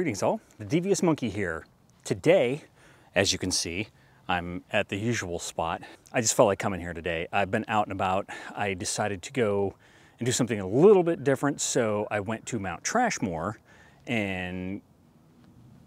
Greetings all, the Devious Monkey here. Today, as you can see, I'm at the usual spot. I just felt like coming here today. I've been out and about. I decided to go and do something a little bit different, so I went to Mount Trashmore and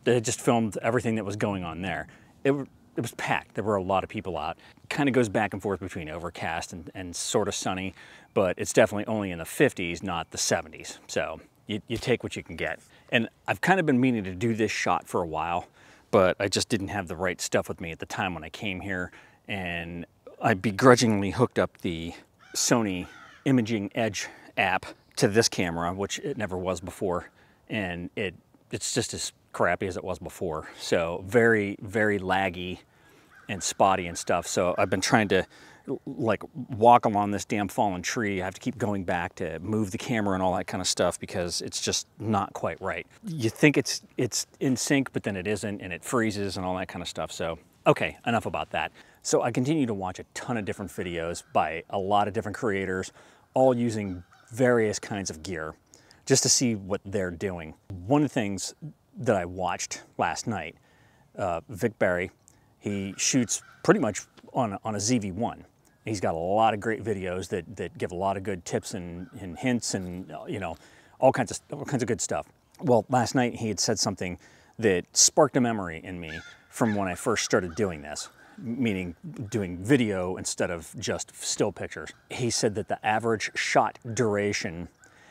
I just filmed everything that was going on there. It, it was packed. There were a lot of people out. Kind of goes back and forth between overcast and, and sort of sunny, but it's definitely only in the 50s, not the 70s. So you, you take what you can get. And I've kind of been meaning to do this shot for a while, but I just didn't have the right stuff with me at the time when I came here. And I begrudgingly hooked up the Sony Imaging Edge app to this camera, which it never was before. And it it's just as crappy as it was before. So very, very laggy and spotty and stuff. So I've been trying to like walk along this damn fallen tree. I have to keep going back to move the camera and all that kind of stuff because it's just not quite right. You think it's it's in sync, but then it isn't and it freezes and all that kind of stuff. So, okay, enough about that. So I continue to watch a ton of different videos by a lot of different creators, all using various kinds of gear just to see what they're doing. One of the things that I watched last night, uh, Vic Berry, he shoots pretty much on, on a ZV-1. He's got a lot of great videos that, that give a lot of good tips and, and hints and, uh, you know, all kinds, of, all kinds of good stuff. Well, last night he had said something that sparked a memory in me from when I first started doing this, meaning doing video instead of just still pictures. He said that the average shot duration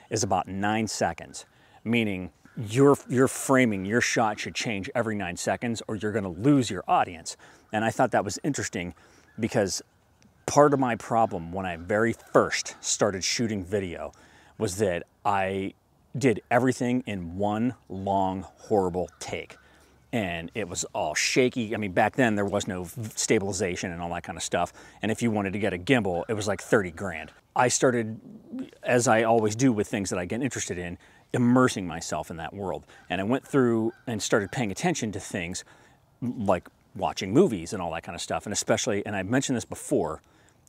is about nine seconds, meaning your, your framing, your shot should change every nine seconds or you're gonna lose your audience. And I thought that was interesting because part of my problem when I very first started shooting video was that I did everything in one long, horrible take. And it was all shaky. I mean, back then there was no stabilization and all that kind of stuff. And if you wanted to get a gimbal, it was like 30 grand. I started, as I always do with things that I get interested in, immersing myself in that world. And I went through and started paying attention to things like watching movies and all that kind of stuff. And especially, and I've mentioned this before,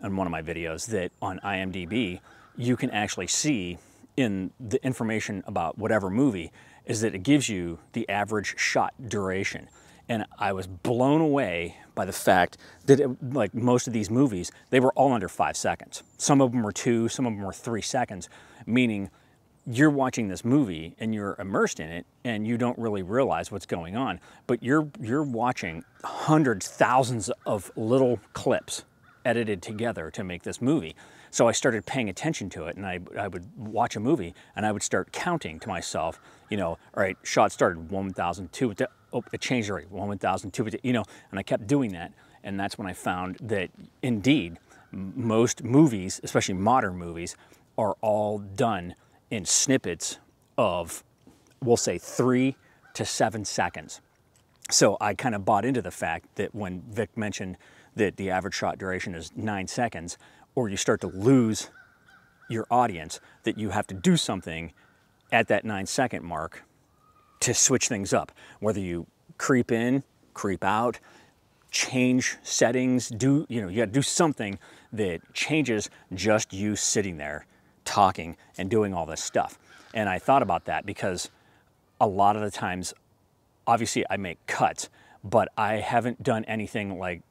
in one of my videos that on IMDb, you can actually see in the information about whatever movie is that it gives you the average shot duration. And I was blown away by the fact that, it, like most of these movies, they were all under five seconds. Some of them were two, some of them were three seconds, meaning you're watching this movie and you're immersed in it and you don't really realize what's going on, but you're, you're watching hundreds, thousands of little clips edited together to make this movie. So I started paying attention to it and I, I would watch a movie and I would start counting to myself, you know, all right, shot started 1,002, oh, it changed already, 1,002, you know, and I kept doing that. And that's when I found that indeed, most movies, especially modern movies, are all done in snippets of, we'll say three to seven seconds. So I kind of bought into the fact that when Vic mentioned that the average shot duration is nine seconds, or you start to lose your audience, that you have to do something at that nine second mark to switch things up. Whether you creep in, creep out, change settings, do, you know, you gotta do something that changes just you sitting there talking and doing all this stuff. And I thought about that because a lot of the times, obviously I make cuts, but I haven't done anything like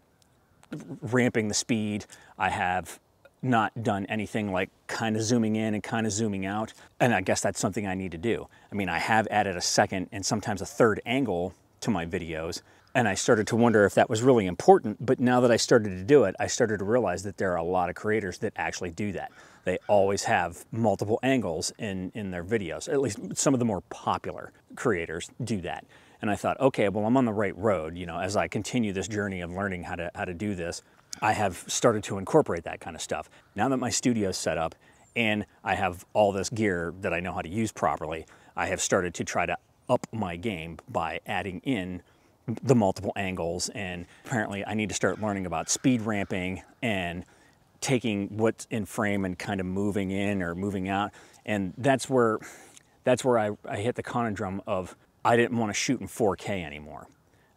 ramping the speed. I have not done anything like kind of zooming in and kind of zooming out. And I guess that's something I need to do. I mean, I have added a second and sometimes a third angle to my videos. And I started to wonder if that was really important. But now that I started to do it, I started to realize that there are a lot of creators that actually do that. They always have multiple angles in, in their videos. At least some of the more popular creators do that. And I thought, okay, well, I'm on the right road. You know, as I continue this journey of learning how to, how to do this, I have started to incorporate that kind of stuff. Now that my studio's set up and I have all this gear that I know how to use properly, I have started to try to up my game by adding in the multiple angles and apparently I need to start learning about speed ramping and taking what's in frame and kind of moving in or moving out and that's where that's where I, I hit the conundrum of I didn't want to shoot in 4K anymore.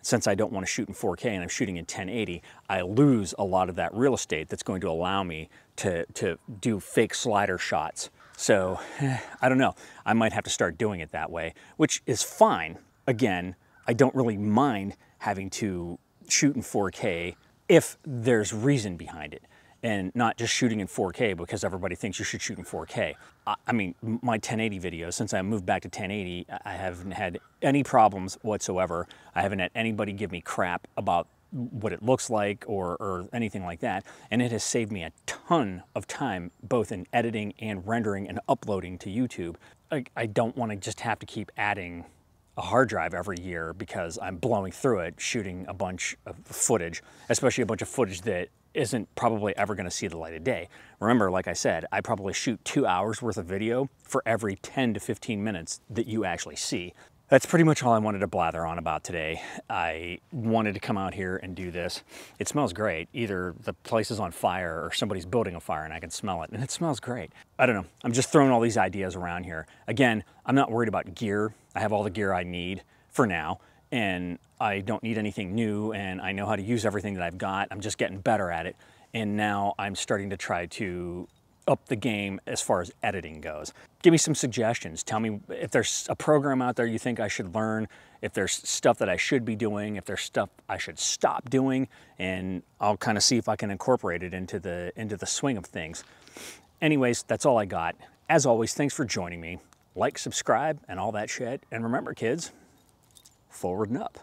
Since I don't want to shoot in 4K and I'm shooting in 1080, I lose a lot of that real estate that's going to allow me to, to do fake slider shots. So I don't know, I might have to start doing it that way, which is fine again, I don't really mind having to shoot in 4K if there's reason behind it and not just shooting in 4K because everybody thinks you should shoot in 4K. I, I mean, my 1080 videos, since I moved back to 1080, I haven't had any problems whatsoever. I haven't had anybody give me crap about what it looks like or, or anything like that. And it has saved me a ton of time, both in editing and rendering and uploading to YouTube. I, I don't want to just have to keep adding a hard drive every year because I'm blowing through it, shooting a bunch of footage, especially a bunch of footage that isn't probably ever to see the light of day. Remember, like I said, I probably shoot two hours worth of video for every 10 to 15 minutes that you actually see. That's pretty much all I wanted to blather on about today. I wanted to come out here and do this. It smells great. Either the place is on fire or somebody's building a fire and I can smell it, and it smells great. I don't know. I'm just throwing all these ideas around here. Again, I'm not worried about gear. I have all the gear I need for now, and I don't need anything new, and I know how to use everything that I've got. I'm just getting better at it, and now I'm starting to try to up the game as far as editing goes. Give me some suggestions. Tell me if there's a program out there you think I should learn, if there's stuff that I should be doing, if there's stuff I should stop doing, and I'll kind of see if I can incorporate it into the into the swing of things. Anyways, that's all I got. As always, thanks for joining me. Like, subscribe, and all that shit. And remember, kids, forward and up.